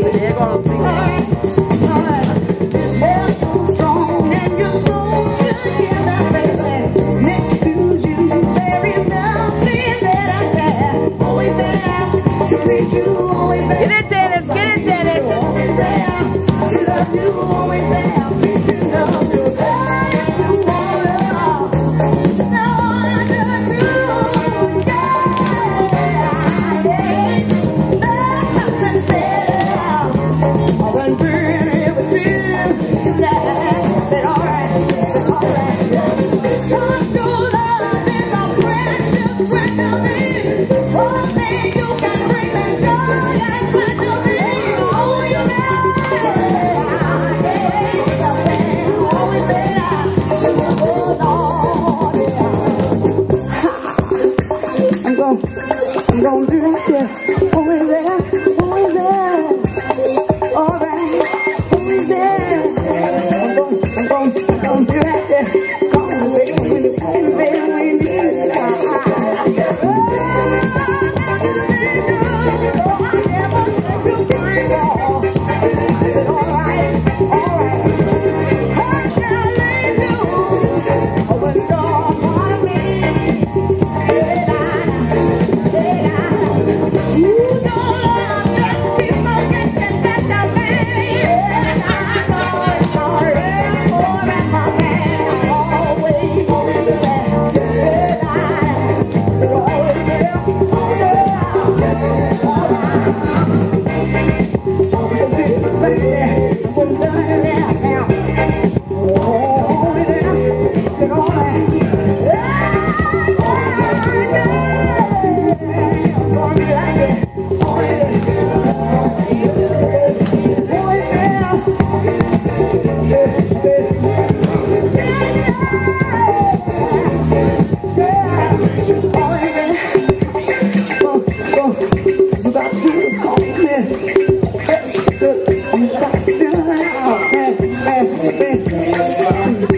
get the egg não não, não Thank.